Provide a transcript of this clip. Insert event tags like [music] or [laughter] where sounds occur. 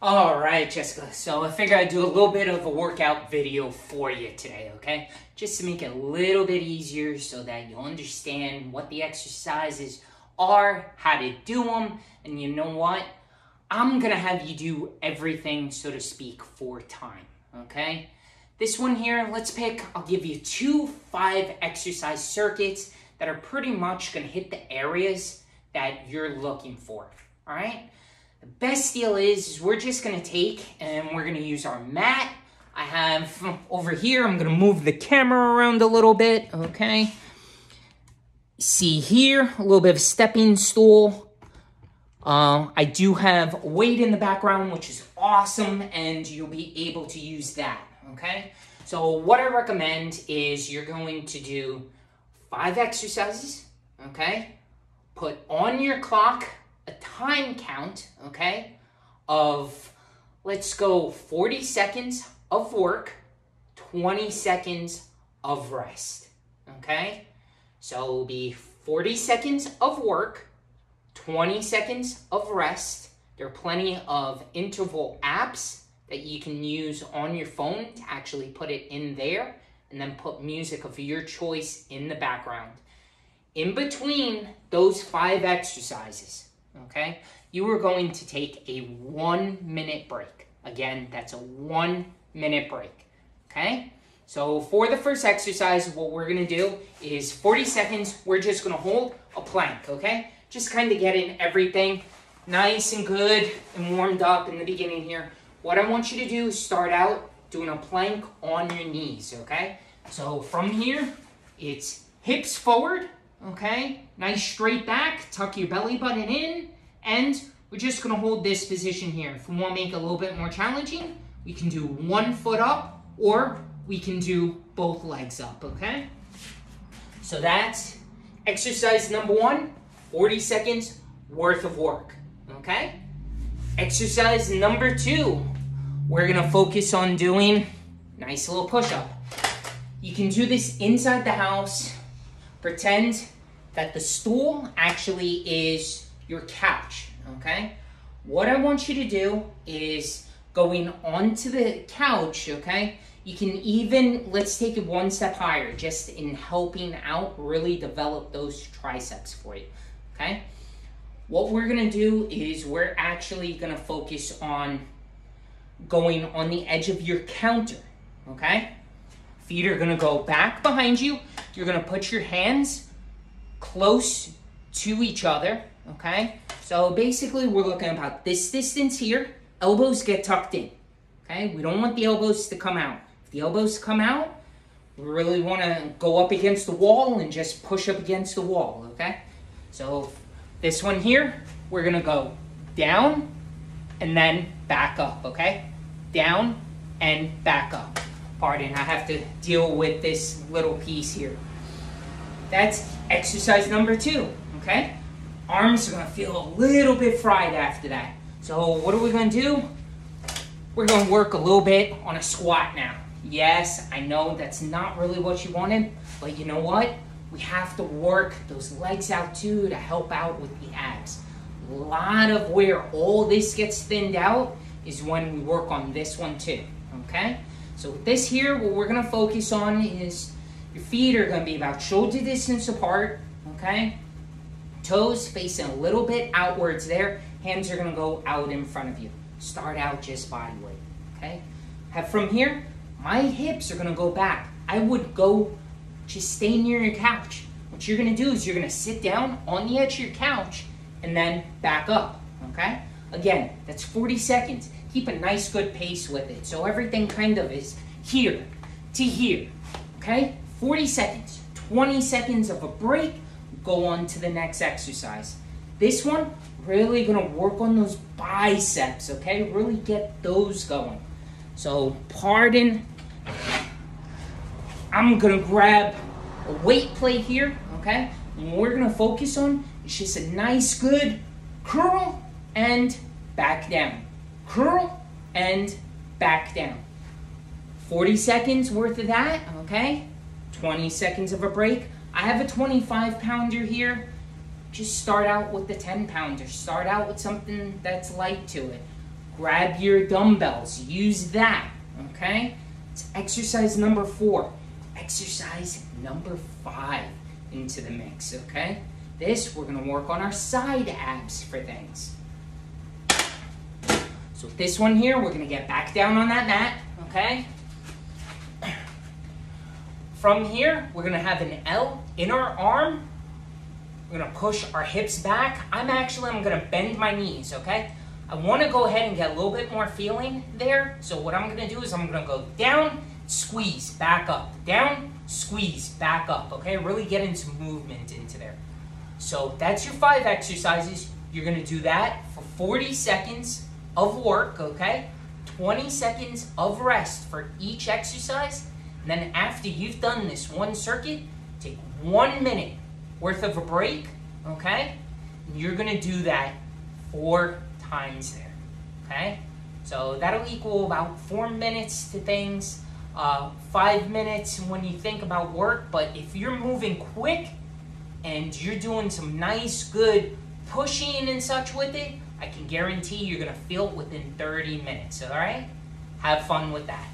All right, Jessica. So I figured I'd do a little bit of a workout video for you today, okay? Just to make it a little bit easier so that you'll understand what the exercises are, how to do them, and you know what? I'm gonna have you do everything, so to speak, for time, okay? This one here, let's pick, I'll give you two five exercise circuits that are pretty much gonna hit the areas that you're looking for, all right? The best deal is, we're just gonna take and we're gonna use our mat. I have [laughs] over here, I'm gonna move the camera around a little bit, okay? See here, a little bit of stepping stool. Uh, I do have weight in the background, which is awesome, and you'll be able to use that, okay? So what I recommend is you're going to do five exercises, okay? Put on your clock a time count, okay, of let's go 40 seconds of work, 20 seconds of rest, okay? So it'll be 40 seconds of work, 20 seconds of rest. There are plenty of interval apps that you can use on your phone to actually put it in there and then put music of your choice in the background. In between those five exercises, okay? You are going to take a one minute break. Again, that's a one minute break, okay? So for the first exercise, what we're gonna do is 40 seconds, we're just gonna hold a plank, okay? Just kind of getting everything nice and good and warmed up in the beginning here. What I want you to do is start out doing a plank on your knees, okay? So from here, it's hips forward, okay? Nice straight back, tuck your belly button in, and we're just gonna hold this position here. If we wanna make it a little bit more challenging, we can do one foot up, or we can do both legs up, okay? So that's exercise number one, 40 seconds worth of work, okay? Exercise number two, we're gonna focus on doing nice little push-up. You can do this inside the house. Pretend that the stool actually is your couch, okay? What I want you to do is going onto the couch, okay? You can even, let's take it one step higher, just in helping out really develop those triceps for you, okay? What we're gonna do is we're actually gonna focus on going on the edge of your counter, okay? Feet are gonna go back behind you. You're gonna put your hands close to each other, okay? So basically we're looking about this distance here. Elbows get tucked in, okay? We don't want the elbows to come out. If the elbows come out, we really wanna go up against the wall and just push up against the wall, okay? So this one here, we're gonna go down and then back up, okay? Down and back up. Pardon, I have to deal with this little piece here. That's exercise number two, okay? Arms are gonna feel a little bit fried after that. So what are we gonna do? We're gonna work a little bit on a squat now. Yes, I know that's not really what you wanted, but you know what? We have to work those legs out too to help out with the abs. A lot of where all this gets thinned out is when we work on this one too, okay? So with this here, what we're gonna focus on is your feet are gonna be about shoulder distance apart, okay? Toes facing a little bit outwards there. Hands are gonna go out in front of you. Start out just body weight, okay? Have from here, my hips are gonna go back. I would go, just stay near your couch. What you're gonna do is you're gonna sit down on the edge of your couch and then back up, okay? Again, that's 40 seconds. Keep a nice good pace with it. So everything kind of is here to here, okay? 40 seconds, 20 seconds of a break, go on to the next exercise. This one, really gonna work on those biceps, okay? Really get those going. So pardon, I'm gonna grab a weight plate here, okay? And what we're gonna focus on is just a nice good curl and back down. Curl and back down. 40 seconds worth of that, okay? 20 seconds of a break. I have a 25 pounder here. Just start out with the 10 pounder. Start out with something that's light to it. grab your dumbbells, use that, okay? It's exercise number four. Exercise number five into the mix, okay? This, we're gonna work on our side abs for things. So this one here, we're gonna get back down on that mat, okay? From here, we're gonna have an L in our arm. We're gonna push our hips back. I'm actually, I'm gonna bend my knees, okay? I wanna go ahead and get a little bit more feeling there. So what I'm gonna do is I'm gonna go down, squeeze, back up, down, squeeze, back up, okay? Really get into movement into there. So that's your five exercises. You're gonna do that for 40 seconds of work, okay? 20 seconds of rest for each exercise. And then after you've done this one circuit, take one minute worth of a break, okay? And you're gonna do that four times there, okay? So that'll equal about four minutes to things, uh, five minutes when you think about work. But if you're moving quick and you're doing some nice, good pushing and such with it, I can guarantee you're gonna feel it within 30 minutes, all right? Have fun with that.